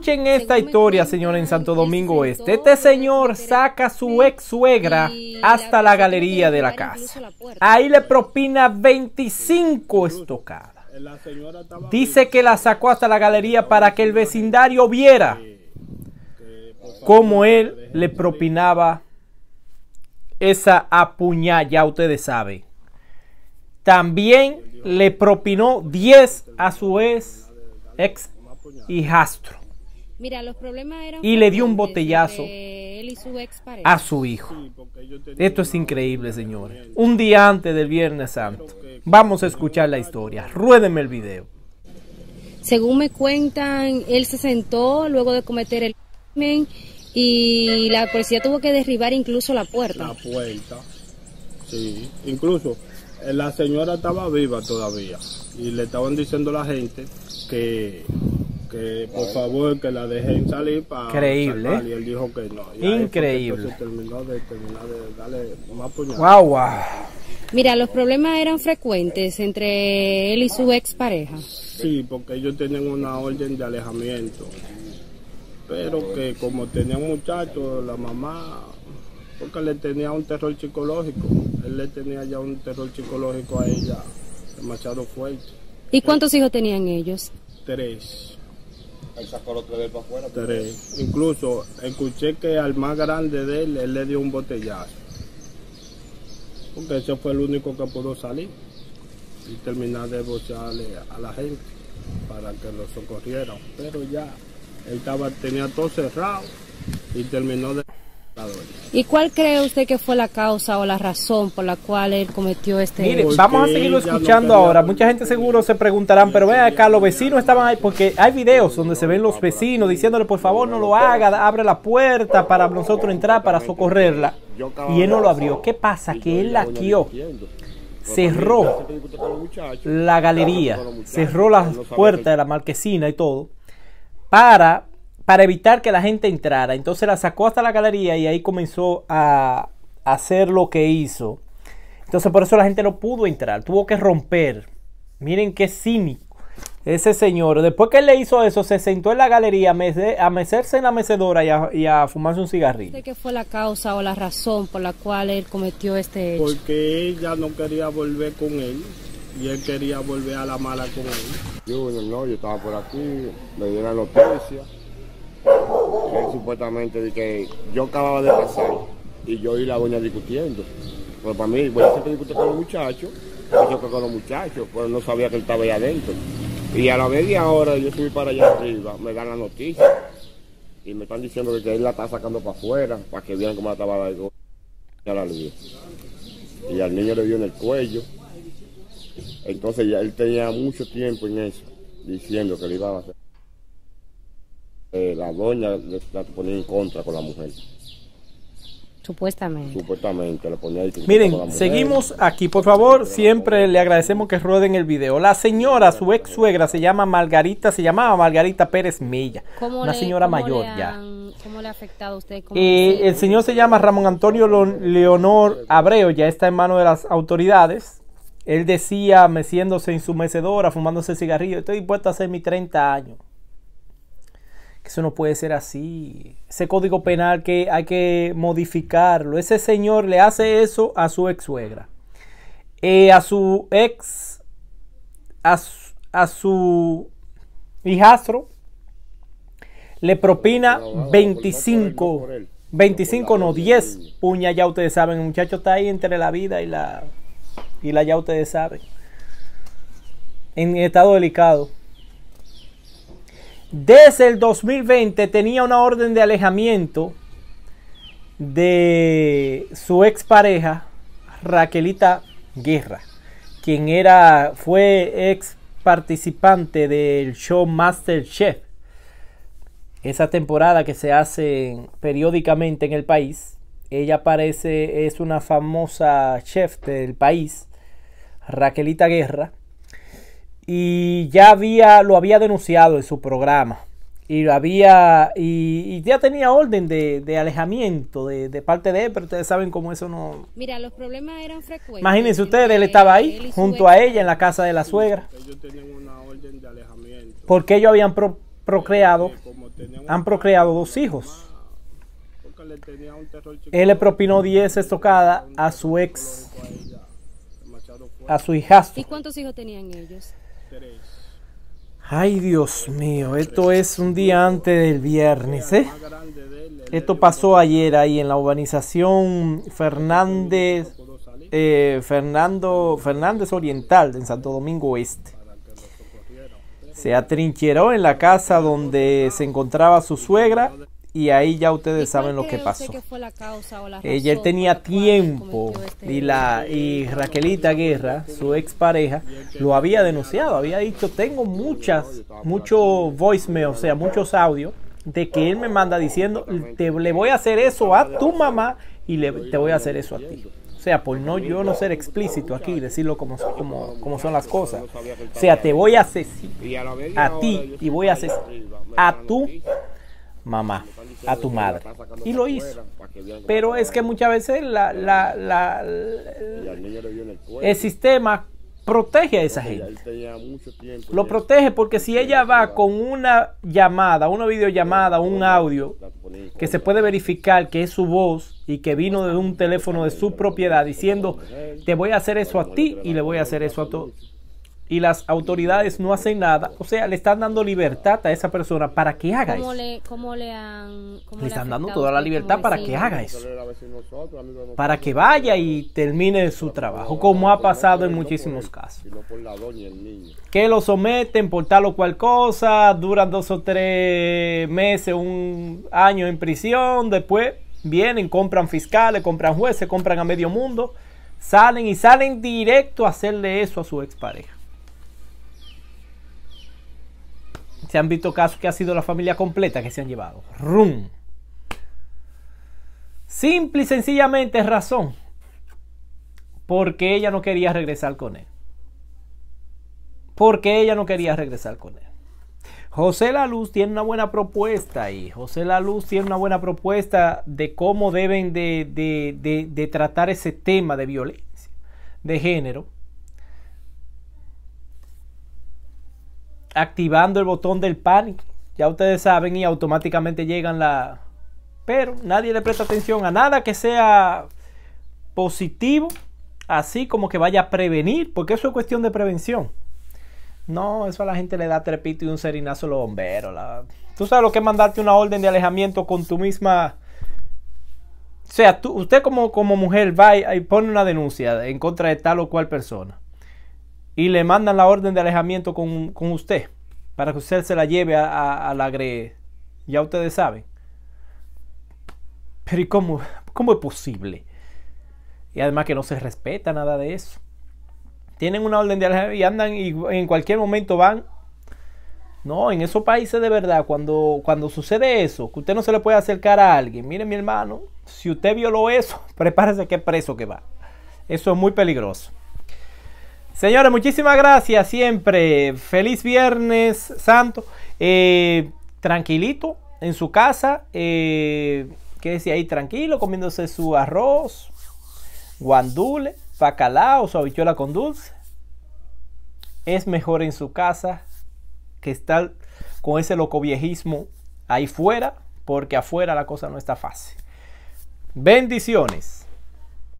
Escuchen esta historia, señor, en Santo Domingo Este. Este señor saca a su ex suegra hasta la galería de la casa. Ahí le propina 25 estocadas. Dice que la sacó hasta la galería para que el vecindario viera cómo él le propinaba esa apuñada, ya ustedes saben. También le propinó 10 a su ex, ex hijastro. Mira, los problemas eran y le dio un botellazo él y su ex a su hijo. Esto es increíble, señores. Un día antes del Viernes Santo. Vamos a escuchar la historia. Ruédeme el video. Según me cuentan, él se sentó luego de cometer el crimen y la policía tuvo que derribar incluso la puerta. La puerta, sí. Incluso eh, la señora estaba viva todavía y le estaban diciendo a la gente que, que por favor que la dejen salir para Increíble. y él dijo que no. Increíble. terminó de, terminar de darle más Wow, wow. Mira, los problemas eran frecuentes entre él y su ex pareja. Sí, porque ellos tenían una orden de alejamiento. Pero que como tenían muchachos, la mamá, porque le tenía un terror psicológico. Él le tenía ya un terror psicológico a ella demasiado fuerte. ¿Y cuántos hijos tenían ellos? Tres. Él sacó los tres para afuera. Tres. Incluso escuché que al más grande de él, él le dio un botellazo porque ese fue el único que pudo salir y terminar de bocearle a la gente para que lo socorrieran. Pero ya él estaba, tenía todo cerrado y terminó de... ¿Y cuál cree usted que fue la causa o la razón por la cual él cometió este Mire, vamos a seguirlo escuchando ahora. Mucha gente seguro se preguntarán, pero ven acá, los vecinos estaban ahí, porque hay videos donde se ven los vecinos diciéndole, por favor, no lo haga, abre la puerta para nosotros entrar, para socorrerla. Y él no lo abrió. ¿Qué pasa? Que él la laqueó cerró la galería, cerró las puertas de la marquesina y todo, para para evitar que la gente entrara. Entonces la sacó hasta la galería y ahí comenzó a hacer lo que hizo. Entonces por eso la gente no pudo entrar, tuvo que romper. Miren qué cínico ese señor. Después que él le hizo eso, se sentó en la galería a, mecerse en la mecedora y a, fumarse un cigarrillo. ¿Qué fue la causa o la razón por la cual él cometió este hecho? Porque ella no quería volver con él y él quería volver a la mala con él. Yo, no, yo estaba por aquí, me dio la noticia supuestamente de que yo acababa de pasar y yo y la doña discutiendo. Pues para mí, voy a siempre discutir con los muchachos, yo con los muchachos, pues no sabía que él estaba ahí adentro. Y a la media hora yo subí para allá arriba, me dan la noticia y me están diciendo que él la está sacando para afuera, para que vean cómo estaba a la luz. Y al niño le dio en el cuello. Entonces ya él tenía mucho tiempo en eso, diciendo que le iba a hacer. Eh, la doña la ponía en contra con la mujer. Supuestamente. Supuestamente le ponía Miren, seguimos aquí, por favor, siempre le agradecemos que rueden el video. La señora, su ex suegra, se llama Margarita, se llamaba Margarita Pérez Mella, una señora mayor ya. ¿Cómo le ha afectado a usted? Eh, el señor se llama Ramón Antonio Leonor Abreu, ya está en manos de las autoridades. Él decía, meciéndose en su mecedora, fumándose cigarrillo, estoy dispuesto a hacer mis 30 años eso no puede ser así. Ese código penal que hay que modificarlo. Ese señor le hace eso a su ex suegra. Eh, a su ex, a su, hijastro, le propina 25, 25 no, 10 puñas, ya ustedes saben. El muchacho está ahí entre la vida y la, y la ya ustedes saben. En estado delicado. Desde el 2020 tenía una orden de alejamiento de su expareja, Raquelita Guerra, quien era, fue ex participante del show Master Chef. Esa temporada que se hace periódicamente en el país. Ella parece, es una famosa chef del país, Raquelita Guerra y ya había, lo había denunciado en su programa. Y lo había, y, ya tenía orden de, alejamiento de, parte de él, pero ustedes saben cómo eso no. Mira, los problemas eran frecuentes. Imagínense ustedes, él estaba ahí, junto a ella, en la casa de la suegra. Ellos tenían una orden de alejamiento. Porque ellos habían procreado. Como tenía han procreado dos hijos. Porque le tenía un terror chico Él le propinó 10 estocadas a su ex, a su hijastro. ¿Y cuántos hijos tenían ellos? Ay, Dios mío, esto es un día antes del viernes, ¿eh? Esto pasó ayer ahí en la urbanización Fernández, eh, Fernando, Fernández Oriental, en Santo Domingo Oeste. Se atrincheró en la casa donde se encontraba su suegra y ahí ya ustedes ¿Y saben lo que pasó. usted que fue la causa o la Ella razón tenía tiempo este y la y Raquelita Guerra, su expareja, lo había denunciado, había dicho, tengo muchas muchos voicemail, o sea, muchos audios de que él me manda diciendo, te le voy a hacer eso a tu mamá y le, te voy a hacer eso a ti. O sea, por no yo no ser explícito aquí, decirlo como, como, como son las cosas. O sea, te voy a asesinar a, ti y voy a me a tu mamá, a tu madre. Y lo hizo. Pero es que muchas veces la, la, la- el sistema protege a esa gente. Lo protege porque si ella va con una llamada, una videollamada, un audio que se puede verificar que es su voz y que vino de un teléfono de su propiedad diciendo te voy a hacer eso a ti y le voy a hacer eso a todos. Y las autoridades no hacen nada, o sea, le están dando libertad a esa persona para que haga ¿Cómo eso. le, cómo le han cómo Le están dando toda la libertad para que haga eso. Para que vaya y termine su trabajo, como ha pasado en muchísimos casos. Y no por la doña y el niño. que lo someten por tal o cual cosa, duran dos o tres meses, un año en prisión, después vienen, compran fiscales, compran jueces, compran a medio mundo, salen y salen directo a hacerle eso a su expareja. Se han visto casos que ha sido la familia completa que se han llevado. ¡Rum! Simple y sencillamente razón. Porque ella no quería regresar con él porque ella no quería regresar con él. José La Luz tiene una buena propuesta ahí. José La Luz tiene una buena propuesta de cómo deben de, de- de- de tratar ese tema de violencia de género. Activando el botón del pánico. Ya ustedes saben y automáticamente llegan la... Pero nadie le presta atención a nada que sea positivo, así como que vaya a prevenir, porque eso es cuestión de prevención. No, eso a la gente le da trepito y un serinazo a los bomberos. Tú sabes lo que es mandarte una orden de alejamiento con tu misma... O sea, tú- usted como, como mujer va y pone una denuncia en contra de tal o cual persona. Y le mandan la orden de alejamiento con, con usted. Para que usted se la lleve a, a- a la GRE. Ya ustedes saben. Pero ¿y cómo, cómo es posible? Y además que no se respeta nada de eso tienen una orden de alejamiento y andan y en cualquier momento van. No, en esos países de verdad, cuando, cuando sucede eso, que usted no se le puede acercar a alguien, mire mi hermano, si usted violó eso, prepárese que preso que va. Eso es muy peligroso. Señores, muchísimas gracias siempre. Feliz Viernes Santo. Eh, tranquilito en su casa. Eh, quédese ahí tranquilo, comiéndose su arroz, guandule, bacalao, su habichuela con dulce. Es mejor en su casa que estar con ese loco viejismo ahí fuera, porque afuera la cosa no está fácil. Bendiciones.